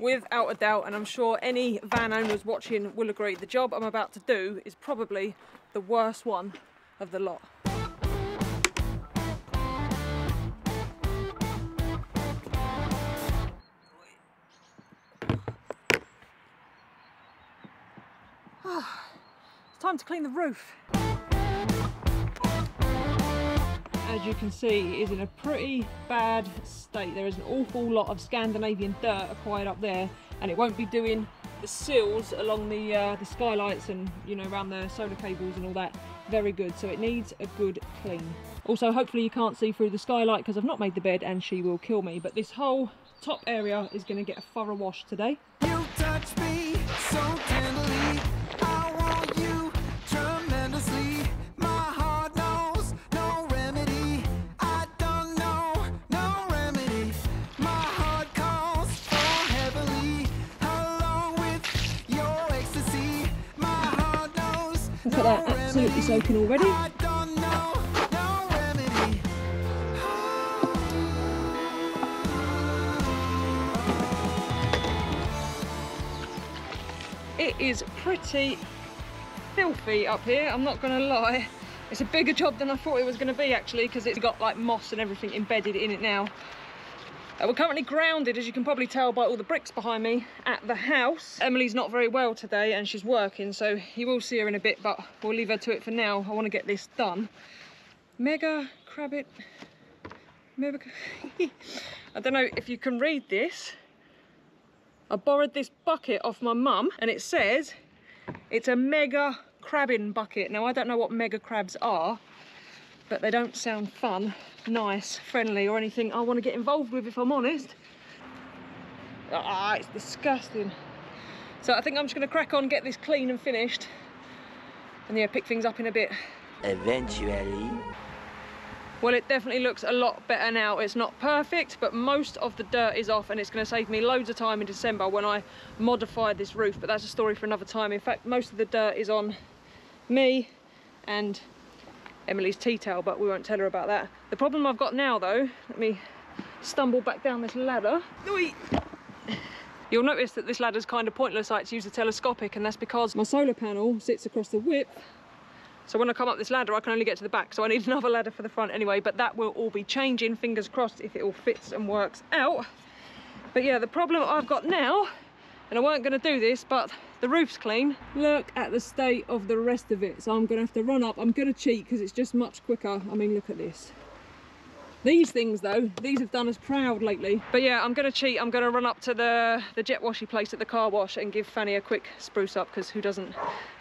without a doubt, and I'm sure any van owners watching will agree, the job I'm about to do is probably the worst one of the lot. It's time to clean the roof. As you can see, is in a pretty bad state. There is an awful lot of Scandinavian dirt acquired up there, and it won't be doing the sills along the uh, the skylights and you know around the solar cables and all that very good. So it needs a good clean. Also, hopefully you can't see through the skylight because I've not made the bed and she will kill me. But this whole top area is going to get a thorough wash today. At that, absolutely soaking already. It is pretty filthy up here, I'm not gonna lie. It's a bigger job than I thought it was gonna be actually because it's got like moss and everything embedded in it now. Uh, we're currently grounded, as you can probably tell by all the bricks behind me, at the house. Emily's not very well today and she's working, so you will see her in a bit, but we'll leave her to it for now. I want to get this done. Mega Crabbit. Mega... I don't know if you can read this. I borrowed this bucket off my mum and it says it's a mega crabbing bucket. Now I don't know what mega crabs are, but they don't sound fun, nice, friendly or anything I want to get involved with if I'm honest. Ah, it's disgusting. So I think I'm just going to crack on, get this clean and finished and yeah, pick things up in a bit. Eventually. Well, it definitely looks a lot better now. It's not perfect, but most of the dirt is off and it's going to save me loads of time in December when I modify this roof, but that's a story for another time. In fact, most of the dirt is on me and Emily's tea towel, but we won't tell her about that. The problem I've got now though, let me stumble back down this ladder. Oi. You'll notice that this ladder's kind of pointless, I like it's used a telescopic, and that's because my solar panel sits across the width so when I come up this ladder, I can only get to the back. So I need another ladder for the front anyway, but that will all be changing, fingers crossed, if it all fits and works out. But yeah, the problem I've got now, and I weren't gonna do this, but the roof's clean. Look at the state of the rest of it. So I'm gonna have to run up. I'm gonna cheat because it's just much quicker. I mean, look at this. These things though, these have done us proud lately. But yeah, I'm gonna cheat. I'm gonna run up to the, the jet washy place at the car wash and give Fanny a quick spruce up because who doesn't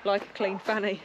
like a clean Fanny?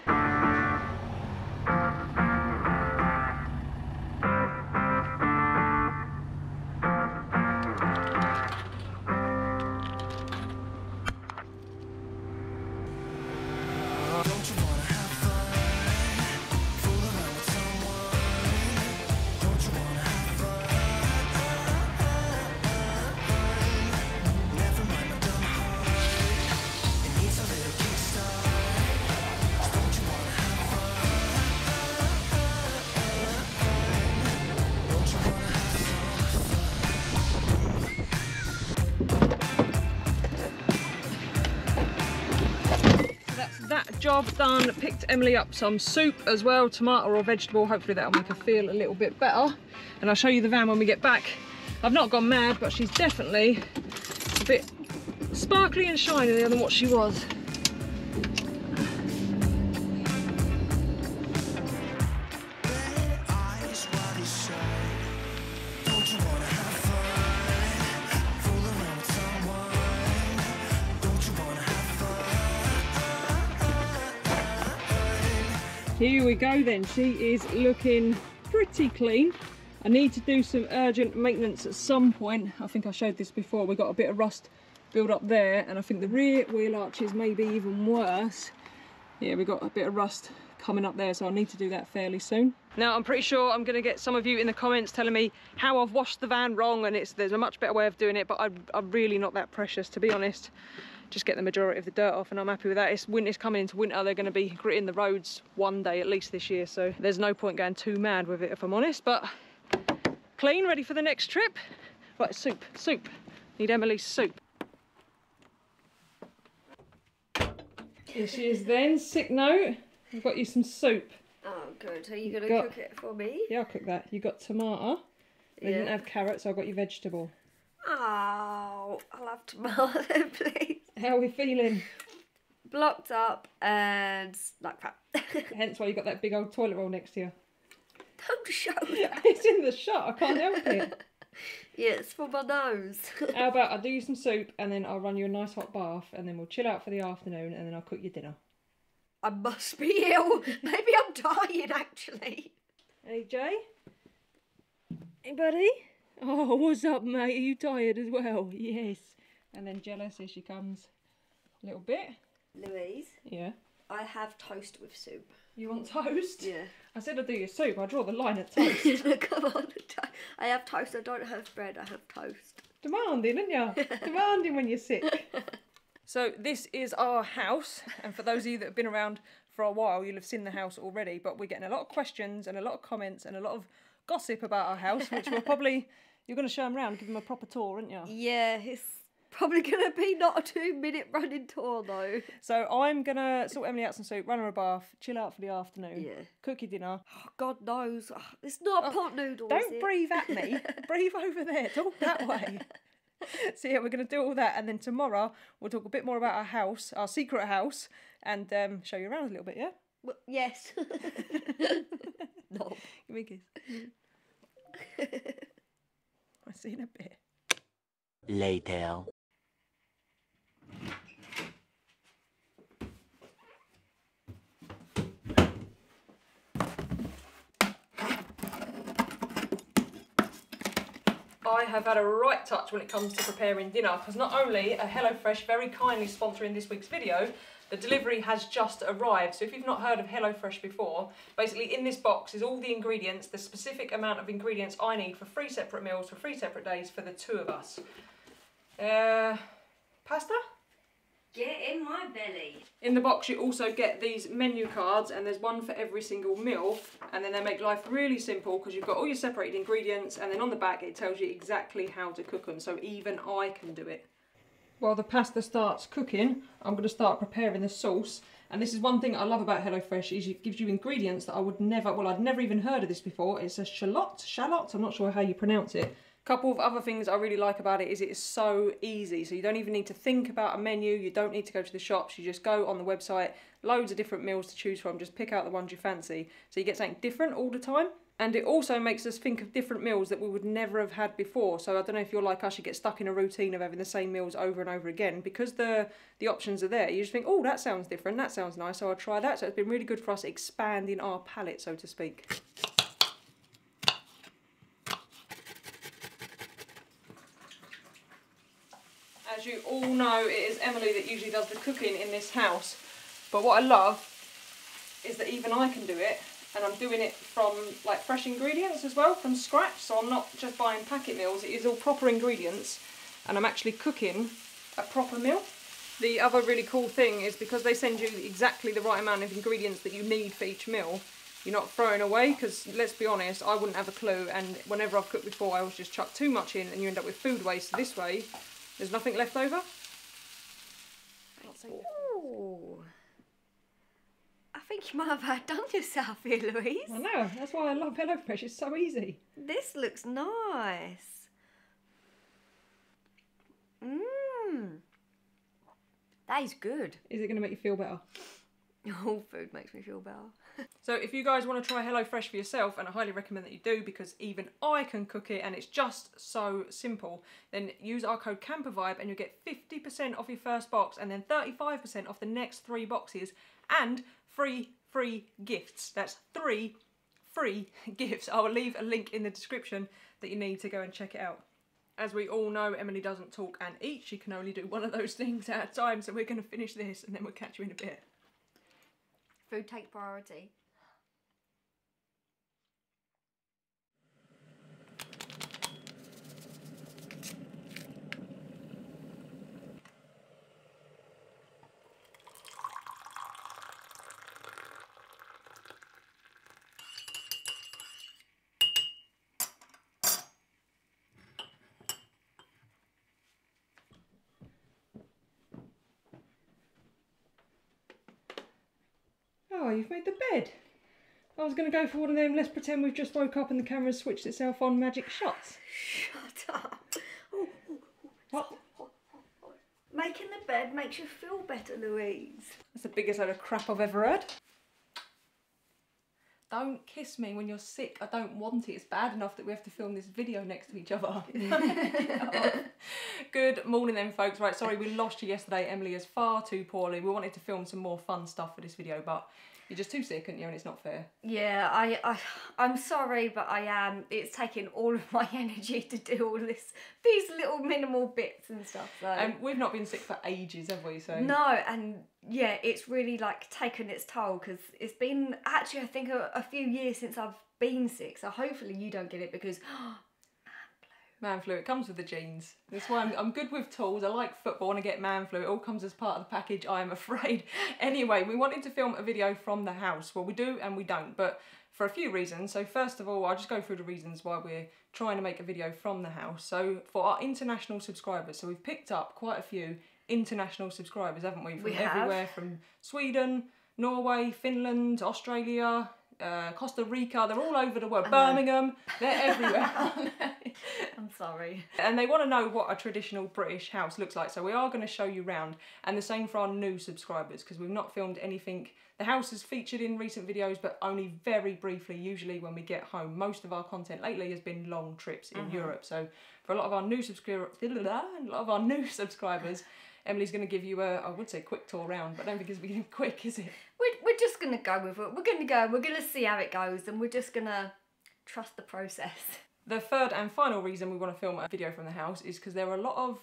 Job done. Picked Emily up some soup as well, tomato or vegetable. Hopefully that'll make her feel a little bit better. And I'll show you the van when we get back. I've not gone mad, but she's definitely a bit sparkly and shinier than what she was. Here we go then. She is looking pretty clean. I need to do some urgent maintenance at some point. I think I showed this before. We got a bit of rust build up there and I think the rear wheel arches may be even worse. Yeah, we got a bit of rust coming up there, so I'll need to do that fairly soon. Now, I'm pretty sure I'm going to get some of you in the comments telling me how I've washed the van wrong and it's there's a much better way of doing it, but I, I'm really not that precious, to be honest. Just get the majority of the dirt off and I'm happy with that. It's, winter, it's coming into winter, they're going to be gritting the roads one day at least this year, so there's no point going too mad with it, if I'm honest, but clean, ready for the next trip. Right, soup, soup. Need Emily's soup. Here she is then, sick note. I've got you some soup. Oh, good. Are you going to cook it for me? Yeah, I'll cook that. You got tomato. They didn't have carrots, so I got you vegetable. Oh, I'll have tomato, please. How are we feeling? Blocked up and like crap. Hence why you got that big old toilet roll next to you. Don't show that. It's in the shot. I can't help it. Yeah, it's for my nose. How about I do you some soup and then I'll run you a nice hot bath and then we'll chill out for the afternoon and then I'll cook your dinner. I must be ill. Maybe I'm dying actually. Hey Jay? Hey buddy? Oh, what's up, mate? Are you tired as well? Yes. And then jealous here she comes. A little bit. Louise, Yeah. I have toast with soup. You want toast? Yeah. I said I'd do your soup. I draw the line at toast. Come on. I have toast. I don't have bread. I have toast. Demanding, aren't you? Demanding when you're sick. So this is our house, and for those of you that have been around for a while, you'll have seen the house already. But we're getting a lot of questions and a lot of comments and a lot of gossip about our house, which we'll probably you're going to show them around, give them a proper tour, aren't you? Yeah, it's probably going to be not a two minute running tour though. So I'm gonna sort Emily out some soup, run her a bath, chill out for the afternoon, Yeah. cook your dinner. Oh, God knows. Oh, It's not a oh, pot noodles. is Don't breathe at me. breathe over there. Talk that way. so yeah, we're going to do all that, and then tomorrow we'll talk a bit more about our house, our secret house, and um, show you around a little bit. Yeah. Well, yes. no. Give me a kiss. I'll see you in a bit. Later. I have had a right touch when it comes to preparing dinner because not only are HelloFresh very kindly sponsoring this week's video, the delivery has just arrived. So if you've not heard of HelloFresh before, basically in this box is all the ingredients, the specific amount of ingredients I need for three separate meals for three separate days for the two of us. Uh, pasta? Get in my belly. In the box, you also get these menu cards, and there's one for every single meal. And then they make life really simple because you've got all your separated ingredients, and then on the back, it tells you exactly how to cook them. So even I can do it. While the pasta starts cooking, I'm going to start preparing the sauce. And this is one thing I love about HelloFresh is it gives you ingredients that I would never, well, I'd never even heard of this before. It's a shallot, shallot. I'm not sure how you pronounce it. Couple of other things I really like about it is it's so easy. So you don't even need to think about a menu. You don't need to go to the shops. You just go on the website, loads of different meals to choose from. Just pick out the ones you fancy. So you get something different all the time. And it also makes us think of different meals that we would never have had before. So I don't know if you're like us, you get stuck in a routine of having the same meals over and over again. Because the the options are there, you just think, oh, that sounds different, that sounds nice, so I'll try that. So it's been really good for us expanding our palate, so to speak. As you all know, it is Emily that usually does the cooking in this house. But what I love is that even I can do it, and I'm doing it from like fresh ingredients as well, from scratch. So I'm not just buying packet meals, it is all proper ingredients, and I'm actually cooking a proper meal. The other really cool thing is because they send you exactly the right amount of ingredients that you need for each meal, you're not throwing away because let's be honest, I wouldn't have a clue and whenever I've cooked before I always just chuck too much in and you end up with food waste. This way, there's nothing left over. Ooh. I think you might have outdone yourself here, Louise. I know, that's why I love HelloFresh, it's so easy. This looks nice. Mmm. That is good. Is it going to make you feel better? All oh, food makes me feel better. So if you guys want to try HelloFresh for yourself, and I highly recommend that you do because even I can cook it and it's just so simple, then use our code CAMPERVIBE and you'll get 50% off your first box and then 35% off the next three boxes and free, free gifts. That's three free gifts. I will leave a link in the description that you need to go and check it out. As we all know, Emily doesn't talk and eat. She can only do one of those things at a time. So we're going to finish this and then we'll catch you in a bit. Food take priority. You've made the bed. I was going to go for one of them. Let's pretend we've just woke up and the camera's switched itself on. Magic shots. Shut up. Oh, oh, What? oh, oh. Making the bed makes you feel better, Louise. That's the biggest load of crap I've ever heard. Don't kiss me when you're sick. I don't want it. It's bad enough that we have to film this video next to each other. Good morning, then, folks. Right, sorry we lost you yesterday. Emily is far too poorly. We wanted to film some more fun stuff for this video, but you're just too sick, aren't you? And it's not fair. Yeah, I, I, I'm sorry, but I am. It's taking all of my energy to do all this, these little minimal bits and stuff. So And we've not been sick for ages, have we? So no, and yeah, it's really like taken its toll because it's been actually I think a, a few years since I've been sick. So hopefully you don't get it because Man flu, it comes with the genes. That's why I'm, I'm good with tools. I like football and I get man flu. It all comes as part of the package, I am afraid. Anyway, we wanted to film a video from the house. Well, we do and we don't, but for a few reasons. So first of all, I'll just go through the reasons why we're trying to make a video from the house. So for our international subscribers, so we've picked up quite a few international subscribers, haven't we? From We have. everywhere from Sweden, Norway, Finland, Australia, uh, Costa Rica, they're all over the world. Birmingham, they're everywhere. I'm sorry. and they want to know what a traditional British house looks like. So we are going to show you round, and the same for our new subscribers because we've not filmed anything. The house is featured in recent videos, but only very briefly. Usually when we get home, most of our content lately has been long trips in Europe. So for a lot of our new subscribers, a lot of our new subscribers. Emily's going to give you a, I would say quick tour round, but I don't think it's being quick, is it? We're, we're just gonna go with it. We're gonna go. We're gonna see how it goes, and we're just gonna trust the process. The third and final reason we want to film a video from the house is because there are a lot of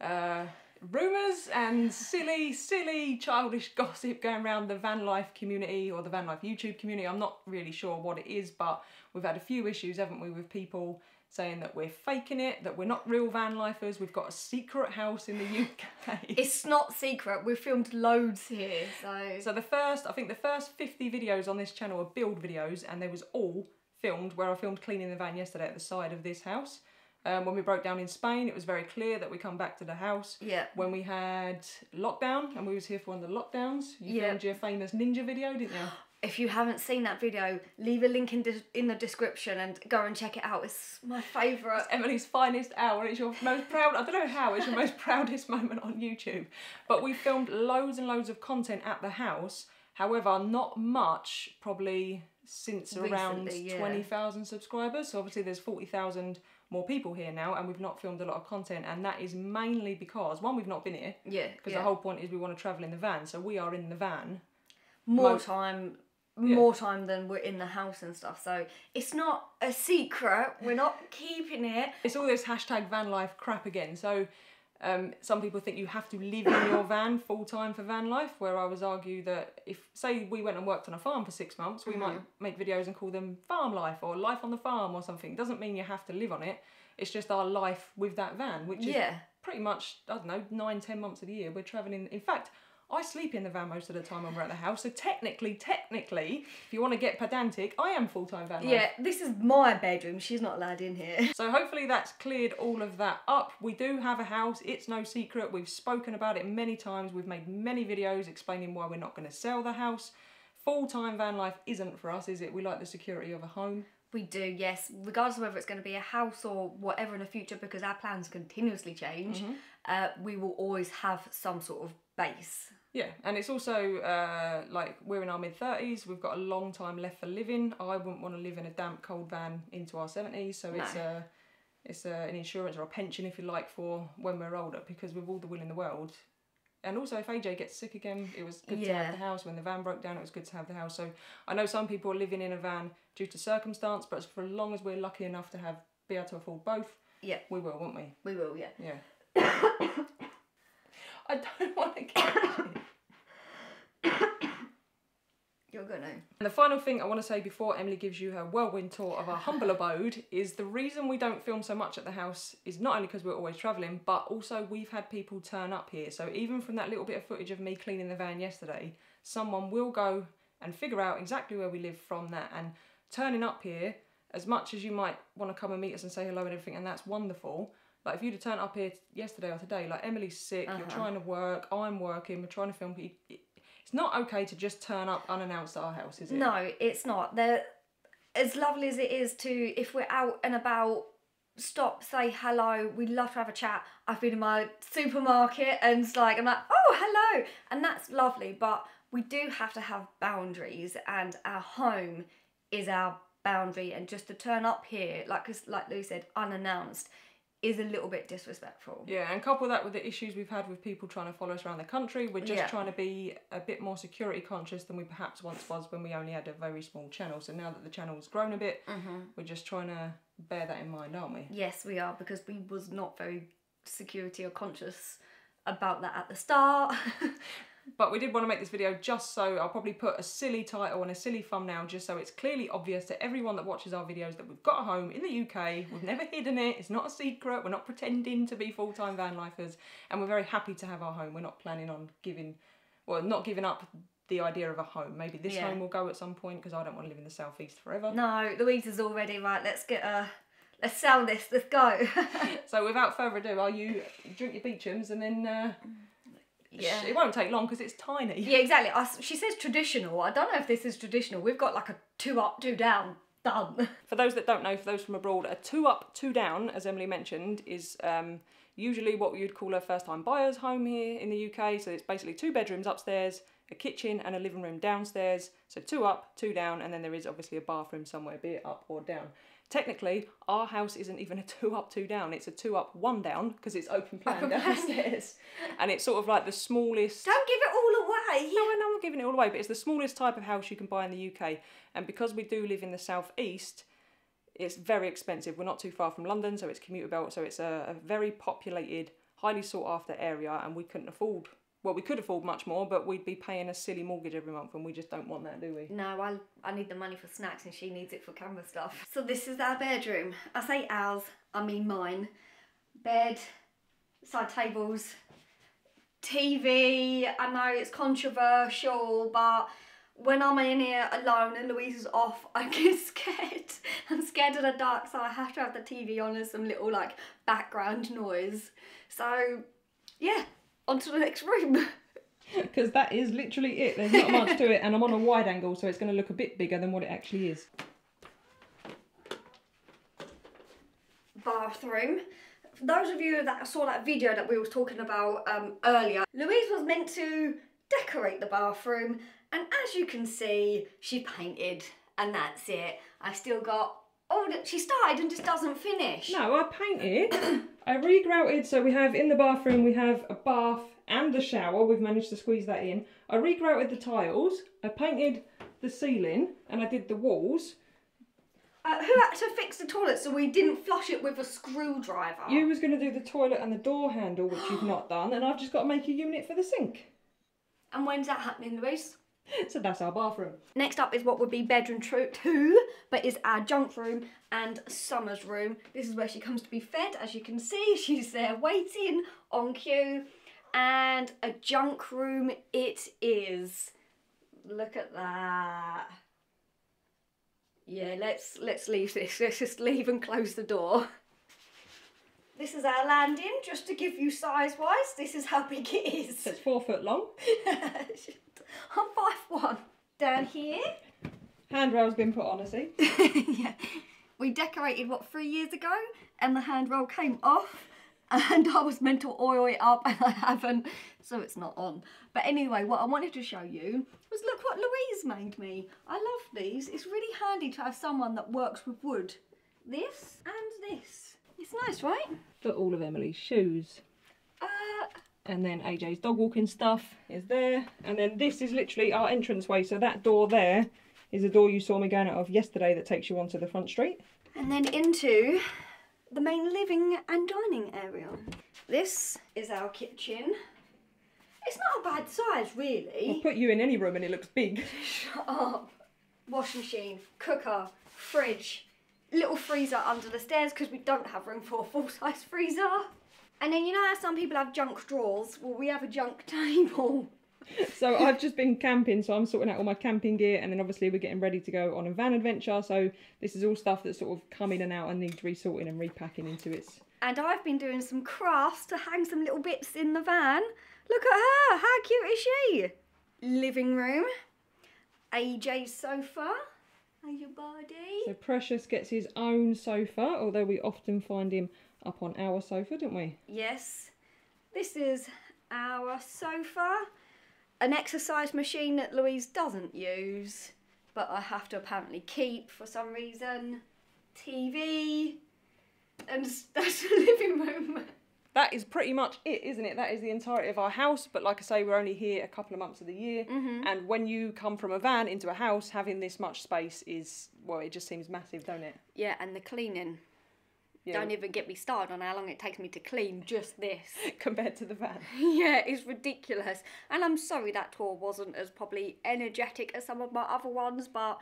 uh, rumours and silly, silly, childish gossip going around the van life community or the van life YouTube community. I'm not really sure what it is, but we've had a few issues, haven't we, with people saying that we're faking it, that we're not real van lifers, we've got a secret house in the UK. It's not secret. We've filmed loads here, so, So the first, I think the first 50 videos on this channel are build videos and they was all filmed where I filmed cleaning the van yesterday at the side of this house. Um, when we broke down in Spain, it was very clear that we come back to the house. Yeah. When we had lockdown and we was here for one of the lockdowns, you Yeah. filmed your famous ninja video, didn't you? If you haven't seen that video, leave a link in in the description and go and check it out. It's my favourite. Emily's finest hour. It's your most proud. I don't know how. It's your most proudest moment on YouTube. But we filmed loads and loads of content at the house. However, not much. Probably since around Recently, yeah. twenty thousand subscribers. So obviously there's forty thousand more people here now, and we've not filmed a lot of content. And that is mainly because one, we've not been here. Yeah, Because yeah. the whole point is we want to travel in the van. So we are in the van. more Mo- time more time than we're in the house and stuff so it's not a secret we're not keeping it it's all this hashtag van life crap again. So um, some people think you have to live in your van full time for van life, where I was argue that if, say, we went and worked on a farm for six months, we might make videos and call them farm life or life on the farm or something. Doesn't mean you have to live on it. It's just our life with that van, which is Yeah. pretty much, I don't know, nine, ten months of the year. We're travelling. In fact, I sleep in the van most of the time when we're at the house. So technically, technically, if you want to get pedantic, I am full time van life. yeah this is my bedroom she's not allowed in here So hopefully that's cleared all of that up. We do have a house, it's no secret. We've spoken about it many times. We've made many videos explaining why we're not going to sell the house. Full-time van life isn't for us, is it? We like the security of a home. we do yes regardless of whether it's going to be a house or whatever in the future because our plans continuously change uh, we will always have some sort of base Yeah, and it's also uh, like we're in our mid 30s, we've got a long time left for living. I wouldn't want to live in a damp, cold van into our 70s, so it's a it's a, an insurance or a pension, if you like, for when we're older. Because with all the will in the world, and also if AJ gets sick again, it was good to have the house. When the van broke down, it was good to have the house. So I know some people are living in a van due to circumstance, but for as long as we're lucky enough to have be able to afford both, yeah we will, won't we? we will yeah Yeah. I don't want to get. you're gonna eh? And the final thing I want to say before Emily gives you her whirlwind tour of our humble abode is the reason we don't film so much at the house is not only because we're always travelling, but also we've had people turn up here. So even from that little bit of footage of me cleaning the van yesterday, someone will go and figure out exactly where we live from that. And turning up here, as much as you might want to come and meet us and say hello and everything, and that's wonderful. Like if you'd have turned up here yesterday or today, like Emily's sick, you're uh-huh. trying to work, I'm working, we're trying to film. it- It's not okay to just turn up unannounced at our house, is it? No, it's not. They're as lovely as it is to if we're out and about, stop, say hello. We'd love to have a chat. I've been in my supermarket and it's like I'm like, oh hello, and that's lovely. But we do have to have boundaries, and our home is our boundary. And just to turn up here, like like Lou said, unannounced, is a little bit disrespectful. Yeah, and couple that with the issues we've had with people trying to follow us around the country, we're just Yeah. trying to be a bit more security conscious than we perhaps once was when we only had a very small channel. So now that the channel's grown a bit, Mm-hmm. we're just trying to bear that in mind, aren't we? Yes, we are because we was not very security or conscious about that at the start. But we did want to make this video just so I'll probably put a silly title and a silly thumbnail just so it's clearly obvious to everyone that watches our videos that we've got a home in the UK. We've never hidden it. It's not a secret. We're not pretending to be full-time van lifers, and we're very happy to have our home. We're not planning on giving, well, not giving up the idea of a home. Maybe this Yeah. home will go at some point because I don't want to live in the southeast forever. no, Louise is already right. Let's get a. Let's sell this. Let's go. So without further ado, I'll you drink your Beechams and then uh, yeah. it won't take long because it's tiny. Yeah, exactly. I she says traditional. I don't know if this is traditional. We've got like a two up, two down. Done. For those that don't know, for those from abroad, a two up, two down, as Emily mentioned, is um, usually what you'd call a first time buyer's home here in the UK. So it's basically two bedrooms upstairs, a kitchen, and a living room downstairs. So two up, two down, and then there is obviously a bathroom somewhere, be it up or down. Technically, our house isn't even a two up, two down. It's a two up, one down because it's open plan Open downstairs, and it's sort of like the smallest. Don't give it all away. No, I know I'm not giving it all away, but it's the smallest type of house you can buy in the UK. And because we do live in the southeast, it's very expensive. We're not too far from London, so it's commutable. So it's a, a very populated, highly sought after area, and we couldn't afford. Well, we could afford much more, but we'd be paying a silly mortgage every month, and we just don't want that, do we? No, I I need the money for snacks and she needs it for camera stuff. So this is our bedroom. I say ours, I mean mine. Bed, side tables, TV. I know it's controversial, but when I'm in here alone and Louise is off, I get scared. I'm scared of the dark, so I have to have the TV on as some little like background noise. So yeah, on to the next room. Because that is literally it. There's not much to it, and I'm on a wide angle, so it's going to look a bit bigger than what it actually is. bathroom. For those of you that saw that video that we were talking about um, earlier, Louise was meant to decorate the bathroom, and as you can see, she painted, and that's it. I still got oh, she started and just doesn't finish. No, I painted. I regrouted. So we have in the bathroom, we have a bath and a shower. We've managed to squeeze that in. I regrouted the tiles. I painted the ceiling and I did the walls. Uh, who had to fix the toilet so we didn't flush it with a screwdriver? You was going to do the toilet and the door handle, which you've not done, and I've just got to make a unit for the sink. And when's that happening, Louise? So that's our bathroom. Next up is what would be bedroom two, but is our junk room and Summer's room. This is where she comes to be fed, as you can see. She's there waiting on cue. And a junk room it is. Look at that. Yeah, let's let's leave this. Let's just leave and close the door. This is our landing, just to give you size wise. This is how big it is. It's four foot long. I'm five one. Down here. Handrail's been put on, I see. yeah. We decorated what three years ago, and the handrail came off, and I was meant to oil it up, and I haven't, so it's not on. But anyway, what I wanted to show you was look what Louise made me. I love these. It's really handy to have someone that works with wood. This and this. It's nice, right? For all of Emily's shoes. Uh, And then AJ's dog walking stuff is there. And then this is literally our entranceway. So that door there is the door you saw me going out of yesterday that takes you onto the front street. and then into the main living and dining area. This is our kitchen. It's not a bad size, really. I'll put you in any room and it looks big. Shut up. Washing machine, cooker, fridge, little freezer under the stairs because we don't have room for a full size freezer. And then you know how some people have junk drawers? Well, we have a junk table. So I've just been camping, so I'm sorting out all my camping gear, and then obviously we're getting ready to go on a van adventure. So this is all stuff that's sort of come in and out and needs resorting and repacking into its. And I've been doing some crafts to hang some little bits in the van. Look at her, how cute is she? living room. AJ's sofa. Your body? So Precious gets his own sofa, although we often find him up on our sofa, didn't we? Yes. This is our sofa. An exercise machine that Louise doesn't use, but I have to apparently keep for some reason. TV. And that's the living room. That is pretty much it, isn't it? That is the entirety of our house. But like I say, we're only here a couple of months of the year. Mm-hmm. And when you come from a van into a house, having this much space is, well, it just seems massive, don't it? Yeah, and the cleaning. Yeah. Don't even get me started on how long it takes me to clean just this. Compared to the van. yeah, it's ridiculous. And I'm sorry that tour wasn't as probably energetic as some of my other ones, but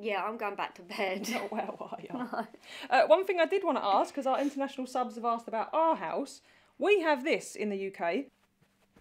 yeah, I'm going back to bed. Not well, are you? Uh, one thing I did want to ask, because our international subs have asked about our house, we have this in the UK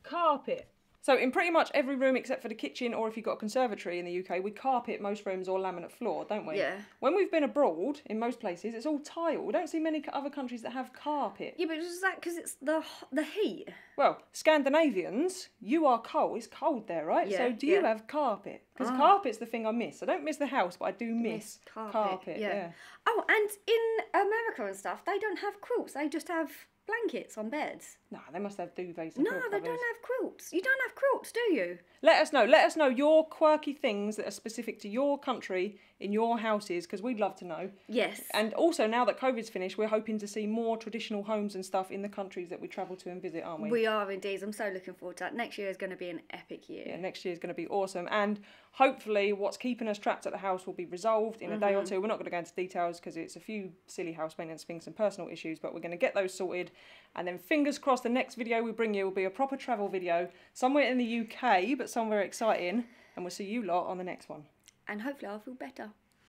carpet. So, in pretty much every room except for the kitchen, or if you've got a conservatory in the UK, we carpet most rooms or laminate floor, don't we? Yeah. When we've been abroad, in most places, it's all tile. We don't see many other countries that have carpet. Yeah, but is that because it's the the heat? Well, Scandinavians, you are cold. It's cold there, right? Yeah, so, do you yeah. have carpet? Because Ah. carpet's the thing I miss. I don't miss the house, but I do miss, carpet, carpet. yeah. yeah. Oh, and in America and stuff, they don't have quilts. They just have blankets on beds. No, they must have duvets and No, quilt they covers. don't have quilts. You don't have quilts, do you? Let us know. Let us know your quirky things that are specific to your country in your houses because we'd love to know. Yes. And also, now that COVID's finished, we're hoping to see more traditional homes and stuff in the countries that we travel to and visit, aren't we? we are indeed. I'm so looking forward to that. Next year is going to be an epic year. yeah, next year is going to be awesome. And hopefully, what's keeping us trapped at the house will be resolved in a day or mm-hmm. two. We're not going to go into details because it's a few silly house maintenance things and personal issues, but we're going to get those sorted. And then, fingers crossed, the next video we bring you will be a proper travel video somewhere in the UK, but somewhere exciting. And we'll see you lot on the next one. And hopefully I'll feel better.